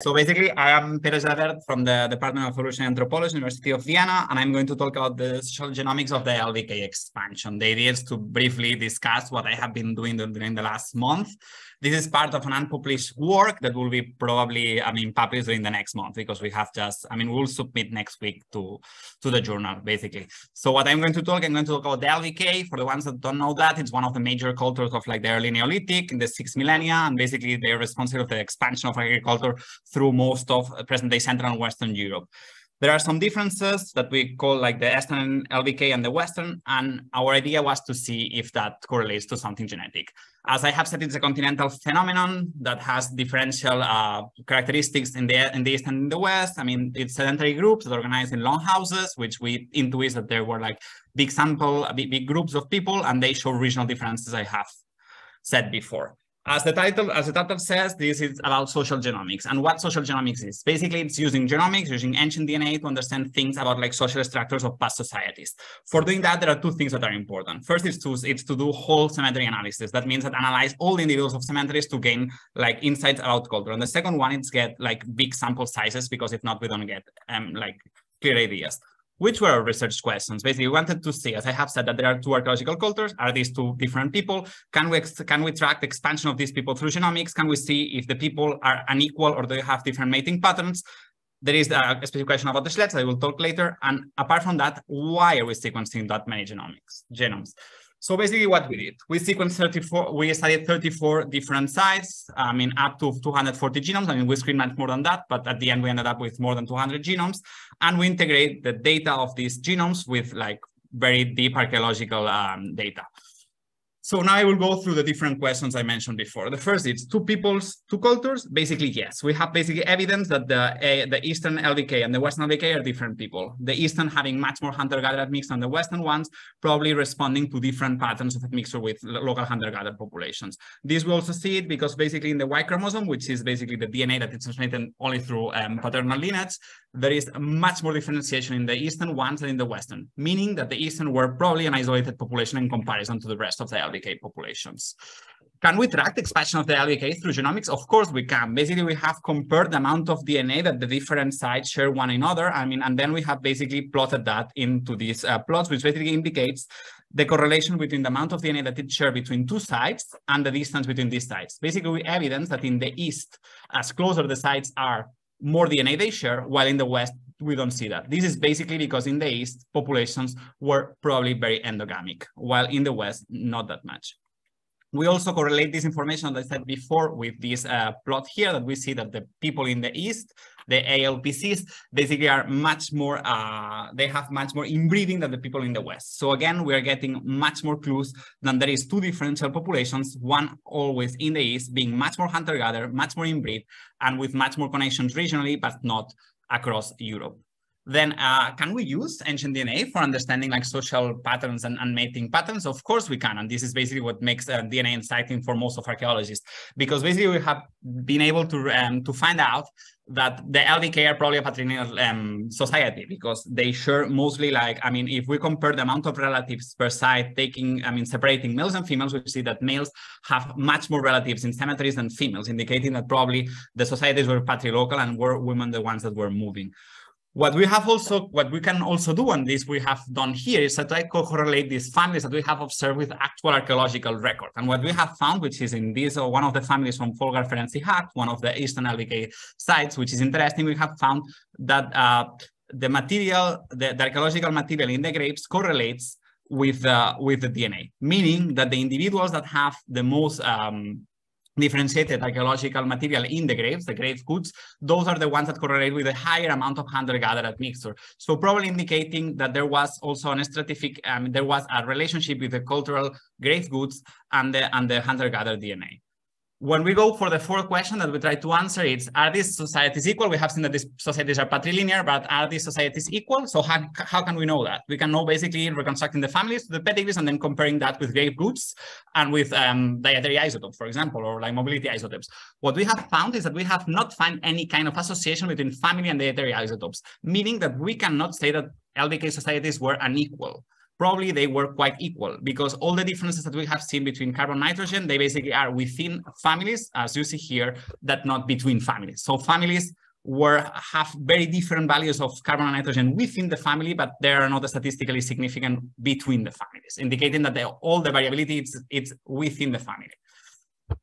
So basically, I am Pere Gelabert from the Department of Evolutionary Anthropology, University of Vienna, and I'm going to talk about the social genomics of the LBK expansion. The idea is to briefly discuss what I have been doing during the last month this is part of an unpublished work that will be probably, I mean, published during the next month because we have just, I mean, we'll submit next week to, to the journal, basically. So what I'm going to talk, I'm going to talk about the LBK. For the ones that don't know that, it's one of the major cultures of like the early Neolithic in the sixth millennia, and basically they're responsible for the expansion of agriculture through most of present-day Central and Western Europe. There are some differences that we call like the Eastern LBK and the Western, and our idea was to see if that correlates to something genetic. As I have said, it's a continental phenomenon that has differential uh, characteristics in the, in the East and in the West. I mean, it's sedentary groups that organize in long houses, which we intuit that there were like big sample, big, big groups of people, and they show regional differences I have said before. As the title, as the title says, this is about social genomics. And what social genomics is? Basically, it's using genomics, using ancient DNA to understand things about like social structures of past societies. For doing that, there are two things that are important. First is to, it's to do whole cemetery analysis. That means that analyze all individuals of cemeteries to gain like insights about culture. And the second one is get like big sample sizes because if not, we don't get um, like clear ideas which were our research questions. Basically, we wanted to see, as I have said, that there are two archaeological cultures. Are these two different people? Can we can we track the expansion of these people through genomics? Can we see if the people are unequal or do they have different mating patterns? There is a specific question about the Schletz I will talk later. And apart from that, why are we sequencing that many genomics genomes? So basically what we did, we sequenced 34, we studied 34 different sites, I mean, up to 240 genomes. I mean, we screened much more than that, but at the end, we ended up with more than 200 genomes. And we integrate the data of these genomes with like very deep archaeological um, data. So now I will go through the different questions I mentioned before. The first is two peoples, two cultures. Basically, yes, we have basically evidence that the uh, the Eastern LBK and the Western LBK are different people. The Eastern having much more hunter-gatherer mix than the Western ones, probably responding to different patterns of mixture with local hunter-gatherer populations. This we also see it because basically in the Y chromosome, which is basically the DNA that is transmitted only through um, paternal lineage, there is much more differentiation in the Eastern ones than in the Western, meaning that the Eastern were probably an isolated population in comparison to the rest of the LBK populations. Can we track the expansion of the LBK through genomics? Of course we can. Basically, we have compared the amount of DNA that the different sites share one another. I mean, and then we have basically plotted that into these uh, plots, which basically indicates the correlation between the amount of DNA that it shares between two sites and the distance between these sites. Basically, we evidence that in the East, as closer the sites are more DNA they share, while in the West, we don't see that. This is basically because in the East, populations were probably very endogamic, while in the West, not that much. We also correlate this information, as I said before, with this uh, plot here that we see that the people in the East, the ALPCs, basically are much more, uh, they have much more inbreeding than the people in the West. So again, we are getting much more clues than there is two differential populations, one always in the East being much more hunter-gatherer, much more inbreed, and with much more connections regionally, but not across Europe then uh, can we use ancient DNA for understanding like social patterns and, and, mating patterns? Of course we can. And this is basically what makes uh, DNA exciting for most of archaeologists, because basically we have been able to, um, to find out that the LBK are probably a patrilineal um, society because they share mostly like, I mean, if we compare the amount of relatives per site, taking, I mean, separating males and females, we see that males have much more relatives in cemeteries than females, indicating that probably the societies were patrilocal and were women the ones that were moving. What we have also, what we can also do, and this we have done here, is to try to correlate these families that we have observed with actual archaeological record. And what we have found, which is in this, or uh, one of the families from Polgár-Ferenci-hát, one of the Eastern LBK sites, which is interesting, we have found that uh, the material, the, the, archaeological material in the graves correlates with, uh, with the DNA, meaning that the individuals that have the most um, differentiated archaeological material in the graves, the grave goods, those are the ones that correlate with a higher amount of hunter-gatherer mixture. So probably indicating that there was also an stratific, um, there was a relationship with the cultural grave goods and the, and the hunter-gatherer DNA when we go for the fourth question that we try to answer, it's are these societies equal? We have seen that these societies are patrilinear, but are these societies equal? So how, how can we know that? We can know basically reconstructing the families, the pedigrees, and then comparing that with grave goods and with um, dietary isotopes, for example, or like mobility isotopes. What we have found is that we have not found any kind of association between family and dietary isotopes, meaning that we cannot say that LBK societies were unequal probably they were quite equal because all the differences that we have seen between carbon nitrogen, they basically are within families, as you see here, that not between families. So families were have very different values of carbon and nitrogen within the family, but they are not statistically significant between the families, indicating that all the variability is it's within the family.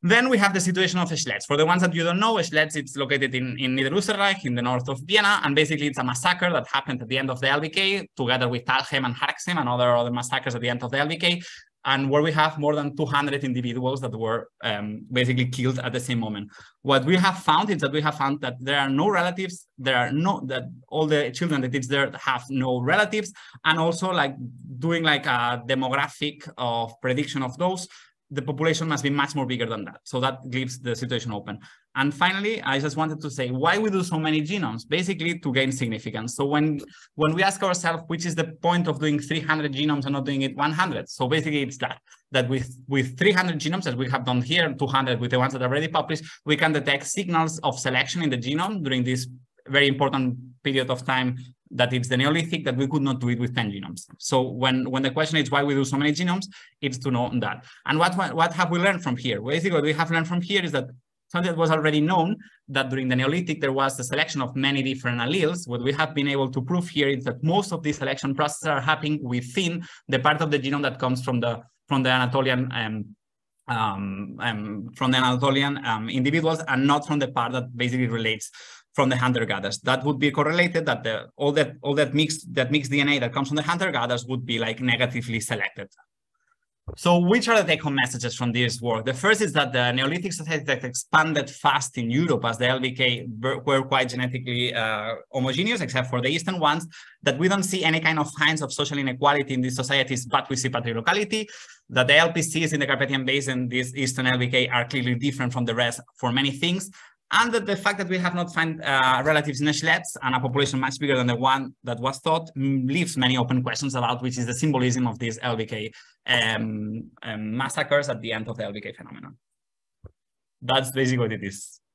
Then we have the situation of Schletz. For the ones that you don't know, Schletz it's located in, in Niederösterreich, in the north of Vienna, and basically it's a massacre that happened at the end of the LBK, together with Talheim and Herxheim and other, other massacres at the end of the LBK, and where we have more than 200 individuals that were um, basically killed at the same moment. What we have found is that we have found that there are no relatives, there are no, that all the children that it's there have no relatives, and also like doing like a demographic of prediction of those, the population must be much more bigger than that. So that leaves the situation open. And finally, I just wanted to say why we do so many genomes, basically to gain significance. So when, when we ask ourselves, which is the point of doing 300 genomes and not doing it 100? So basically it's that, that with, with 300 genomes, as we have done here, 200 with the ones that are already published, we can detect signals of selection in the genome during this very important period of time that it's the Neolithic that we could not do it with 10 genomes. So when, when the question is why we do so many genomes, it's to know that. And what, what have we learned from here? Basically, what we have learned from here is that something that was already known that during the Neolithic, there was the selection of many different alleles. What we have been able to prove here is that most of these selection processes are happening within the part of the genome that comes from the, from the Anatolian um, um, um, from the Anatolian um, individuals and not from the part that basically relates from the hunter-gatherers. That would be correlated that the, all that all that mixed that mixed DNA that comes from the hunter-gatherers would be like negatively selected. So which are the take-home messages from this work? The first is that the Neolithic society that expanded fast in Europe as the LBK were quite genetically uh, homogeneous, except for the eastern ones, that we don't see any kind of signs of social inequality in these societies, but we see patrilocality, that the LPCs in the Carpathian Basin, these eastern LBK, are clearly different from the rest for many things, and the, fact that we have not found uh, relatives in Schletz and a population much bigger than the one that was thought mm, leaves many open questions about which is the symbolism of these LBK um, um, massacres at the end of the LBK phenomenon. That's basically what it is.